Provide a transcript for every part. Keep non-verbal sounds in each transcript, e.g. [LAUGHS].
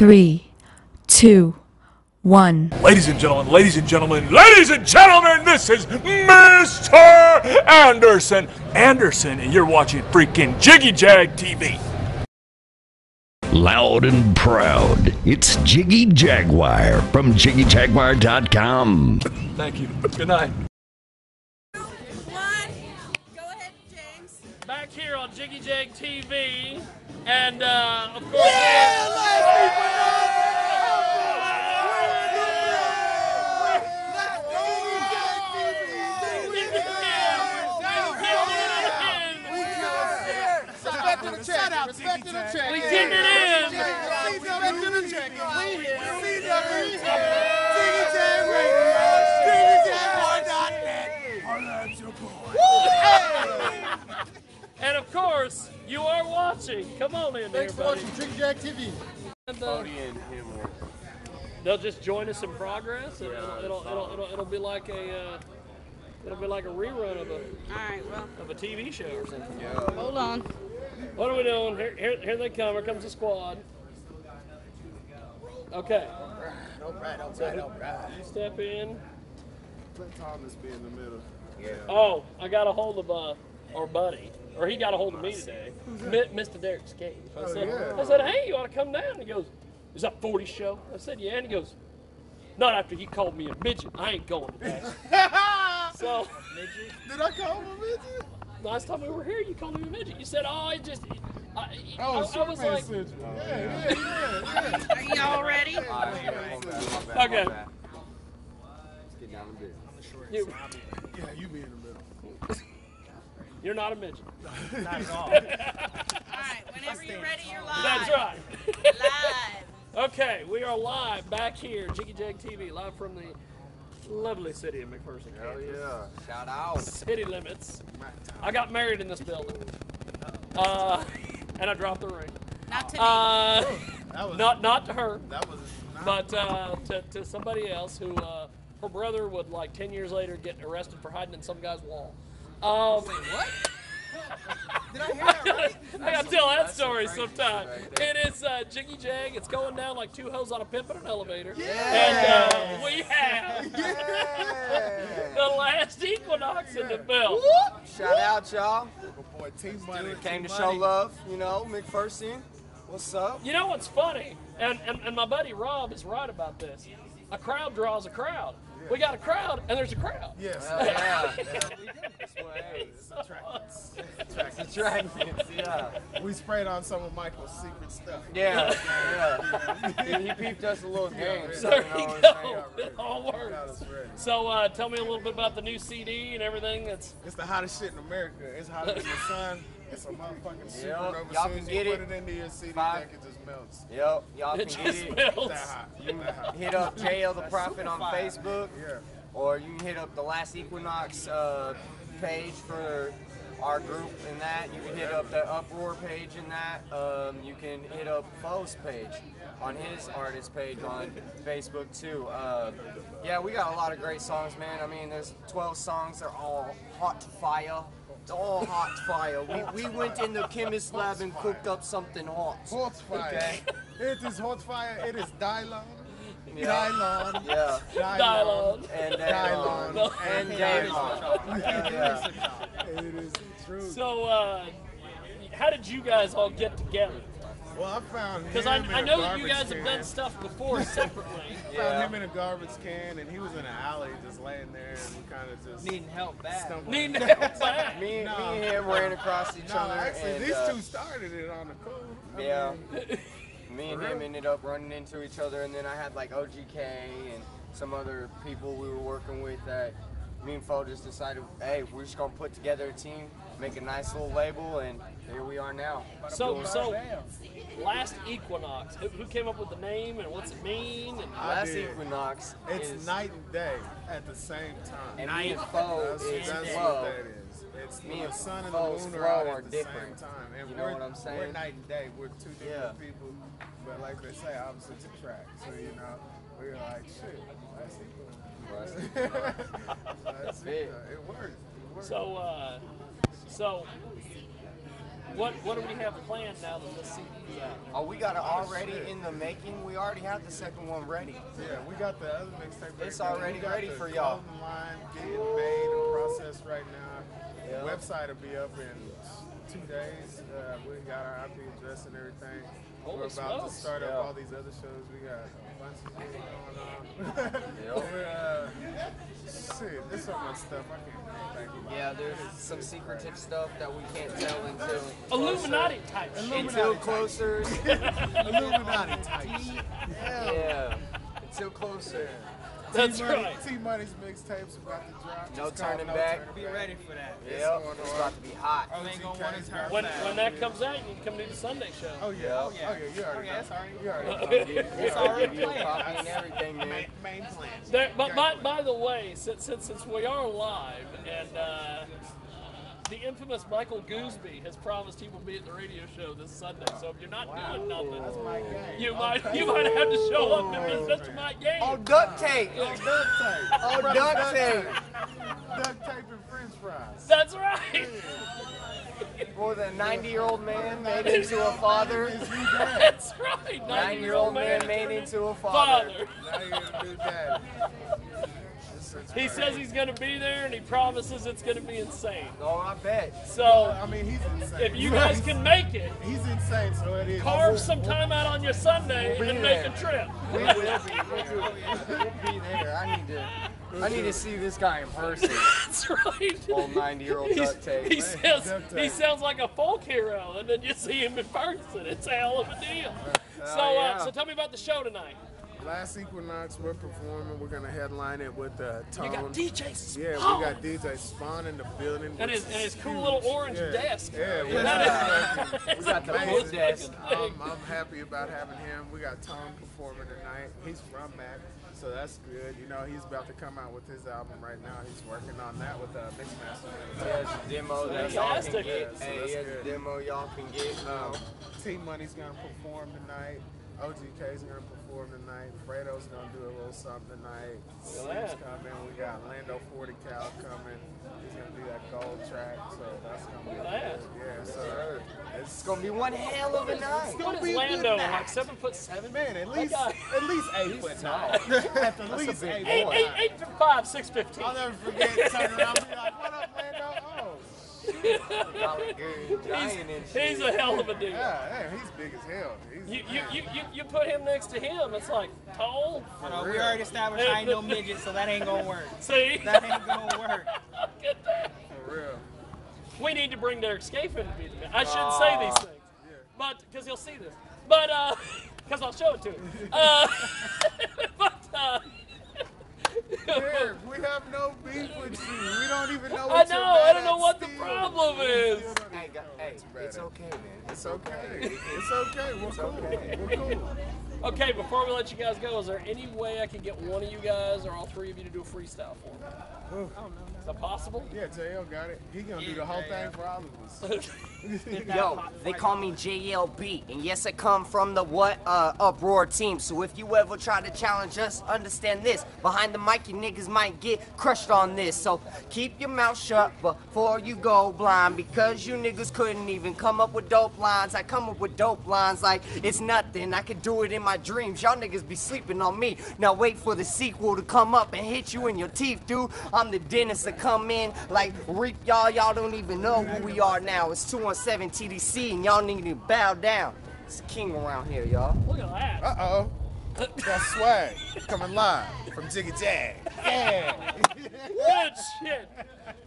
three, two, one. Ladies and gentlemen, ladies and gentlemen, ladies and gentlemen, this is Mr. Anderson. Anderson, and you're watching freaking Jiggy Jag TV. Loud and proud, it's Jiggy Jaguar from JiggyJaguar.com. Thank you. Good night. One. Go ahead, James. back here on Jiggy Jag TV, and uh, of course, we getting it in. And of course, you are watching. Come on in Thanks for here, buddy. watching Trick Jack TV. And, uh, they'll just join us in progress, and it'll, it'll, it'll, it'll, it'll be like a uh, it'll be like a rerun of a All right. Well, of a TV show or something. hold on. What are we doing? Here, here, here they come. Here comes the squad. Okay. All right, all right, all right. You step in. Let Thomas be in the middle. Yeah. Oh, I got a hold of uh, our buddy, or he got a hold of me today, Mr. Derek Scave. I said, yeah. I said, hey, you ought to come down. He goes, is that 40 show? I said, yeah. And he goes, not after he called me a midget. I ain't going to that. [LAUGHS] so Did I call him a midget? Last time we were here, you called me a midget. You said, oh, I just, I, I, Oh, I, I was like, syndrome. Oh, yeah, yeah, yeah, yeah. Are you all ready? okay. You, Yeah, you be in the middle. [LAUGHS] you're not a midget. [LAUGHS] [LAUGHS] All right. Whenever you're ready, you're live. That's right. Live. Okay, we are live back here, Jiggy Jag TV, live from the lovely city of McPherson. Hell yeah. Shout out. City limits. I got married in this building. Uh, and I dropped the ring. Not to me. Uh, [LAUGHS] That was not not to her, that was but uh, to, to somebody else who uh, her brother would like 10 years later get arrested for hiding in some guy's wall. Um, [LAUGHS] Did I hear that right? I gotta tell that story sometime. It is uh, Jiggy Jag. It's going down like two hoes on a pimp in an elevator. And uh, we have [LAUGHS] the last equinox in the bill. Shout out, y'all. boy T Money. Came to show love, you know, McPherson. What's up? You know what's funny? And, and, and my buddy Rob is right about this. A crowd draws a crowd. We got a crowd, and there's a crowd. Yes. [LAUGHS] Yeah. Attractions, yeah. We sprayed on some of Michael's secret stuff. Yeah, yeah. Dude, he peeped us a little game. So, There you you know, it's go. It all works. So uh, tell me a little bit about the new CD and everything. That's It's the hottest shit in America. It's hotter than the [LAUGHS] sun. It's a motherfucking Yep, supernova. y'all As soon can as get you put it into your CD Five- deck, it just melts. Yep, y'all it can just get it. melts. That hot. That hot. Hit up JL the Prophet on Facebook. Yeah. or you can hit up the Last Equinox uh, page for our group in that. You can hit up the Uproar page in that. Um, you can hit up Foe's page on his artist page on Facebook too. Uh, yeah, we got a lot of great songs, man. I mean, there's 12 songs. They're all hot fire. It's all hot fire. We, we went in the chemist lab and cooked up something hot. Hot fire. Okay. It is hot fire. It is Dylon. Yeah. Dylon. Yeah. Dialogue. And Dylon. Dylon. And Daylon. [LAUGHS] Yeah. It is true. So, uh, how did you guys all get together? Well, I found him Because I, in I a know that you garbage guys have done stuff before [LAUGHS] separately. I found him in a garbage can, and he was in an alley just laying there, and we kind of just Needing help bad. stumbled. Need [LAUGHS] help back. Me, No. me and him ran across each No, other. actually, and, these uh, two started it on the cool. I Yeah. mean, Me and him ended up running into each other, and then I had like OGK and some other people we were working with that me and Fo just decided, hey, we're just gonna put together a team, make a nice little label, and here we are now. So, so last Equinox. Who, who came up with the name and what's it mean? And I Last did. Equinox it's is, night and day at the same time. and me and Fo That's, is that's flow. What that is. It's Me the and sun and the moon flow are out are at the different. same time, and You know what I'm saying? We're night and day. We're two different Yeah. people, but like they say, opposites attract. So you know, we're like shit. That's equal. [LAUGHS] That's Fit. it. It works. It works. so, uh, so what what do we have planned now that the CD's out? Oh, we got it already in the making. We already have the second one ready. Yeah, we got the other mixtape. ready It's already ready for y'all. line getting made and processed right now. Yeah. Website will be up in two days. Uh, we got our IP address and everything. Holy We're about smokes. to start Yeah. up all these other shows. We got a bunch of shit going on. [LAUGHS] Yep. We're, uh, shit, there's so much stuff I can't even think about. Yeah, there's some secretive stuff that we can't tell until Illuminati type shit. [LAUGHS] Until closer. Illuminati type shit. yeah. Until closer. That's T-Money- right. T-Money's mixtape's about to drop. No It's turning No back. Turning Be Back. ready for that. Yep. going It's about to be hot. You ain't gonna want to turn When back. when that comes out, you can come do the Sunday show. Oh yeah. Yeah. Oh yeah. You already. Oh, yeah, [LAUGHS] know. it's already- You already. It's already planned. copy and everything, man. Main, main plan. There, but by, by the way, since, since since we are live and uh, the infamous Michael Gooseby has promised he will be at the radio show this Sunday. So if you're not doing nothing, That's my game. you might you might have to show up to visit Mr. Mike Game. Oh, duct tape. Oh, duct tape. Oh, From duct tape. Duct tape and French fries. That's right. For the 90-year-old man made into a father. That's right. 90-year-old man made into a father. father. Now you're gonna do that. This is He says he's going to be there, and he promises it's going to be insane. Oh, I bet. So I mean, he's insane. if you guys can make it, [LAUGHS] He's insane, so it is. carve some time out on your Sunday We'll and make there. a trip. We will be. We'll be there. I need to. I need to see this guy in person. [LAUGHS] That's right. Old 90-year-old duct tape. He sounds, Duct he sounds like a folk hero, and then you see him in person. It's a hell of a deal. So, uh, yeah. so tell me about the show tonight. Last Equinox, we're performing. We're gonna headline it with uh, Tone. You got DJ Spawn. Yeah, we got DJ Spawn in the building. and his, and his cool huge. little orange Yeah. desk. Yeah, we That We [LAUGHS] got the Amazing. wood desk. I'm, I'm happy about having him. We got Tone performing tonight. He's from Mac, so that's good. You know, he's about to come out with his album right now. He's working on that with uh, Mixmaster. He has a demo that y'all can Fantastic. get. So Hey, that's he has a demo y'all can get. Um, T Money's gonna perform tonight. OGK's gonna perform tonight. Fredo's gonna do a little something tonight. Steve's that. coming. We got Lando 40 Cal coming. He's gonna do that gold track, so that's gonna be Look at good. Yeah, so it's it's gonna be one hell of a night. What be is a good Lando? night. Like seven foot seven? man, at least at least eight foot tall. At the least eight Eight, foot eight, tall. five, six fifteen. I'll never forget turning around and be like, "What up, Lando?" Oh, Golly good. Giant and shit. He's a hell of a dude. yeah, yeah, he's big as hell. He's You, you, you, you, you put him next to him, it's like tall. You we already established I ain't no [LAUGHS] midget, so that ain't gonna work. See? That ain't gonna work. [LAUGHS] Look at that. for real. We need to bring Derek Scaife in to be the man. I shouldn't say these things, but because he'll see this. But uh, [LAUGHS] because I'll show it to him. Uh, but uh, Derek, [LAUGHS] we have no beef with you. We don't even know I what know. you're I don't know at what the problem is. Hey, even go- know hey, it's okay, man. It's okay. It's okay. We're cool. okay. We're cool. Okay, before we let you guys go, is there any way I can get one of you guys or all three of you to do a freestyle for me? Is that possible? Yeah, JL got it. He gonna do the whole thing for all of us. [LAUGHS] Yo, they call me JLB, and yes, I come from the what uh, uproar team. So if you ever try to challenge us, understand this: behind the mic, you niggas might get crushed on this. So keep your mouth shut before you go blind, because you niggas couldn't even come up with dope lines. I come up with dope lines like it's nothing. I could do it in my dreams. Y'all niggas be sleeping on me. Now wait for the sequel to come up and hit you in your teeth, dude. I'm the dentist to come in like reap y'all. Y'all don't even know who we are now. It's 217 TDC, and y'all need to bow down. It's a king around here, y'all. Look at that. Uh oh. That's swag coming live from Jiggy Jag. Yeah. Good shit.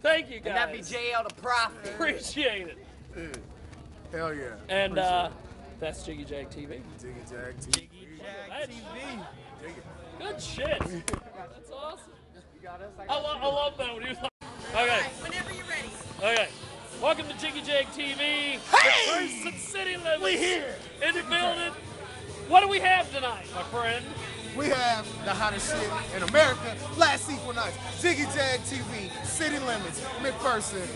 Thank you And that be guys. JL the Prophet. Appreciate it. Hell yeah. And uh, that's Jiggy Jag TV. Jiggy Jag TV. That's Dig good shit. That's awesome. I, lo- I love that when he was like, okay, Whenever you're ready. okay. Welcome to Jiggy Jag TV. Hey! Person City Limits. We here. In the building. What do we have tonight, my friend? We have the hottest shit in America. Last Equinox. Jiggy Jag TV. City Limits. McPherson.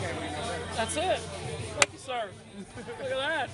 Can't read no better. That's it. Thank you, sir. Look at that.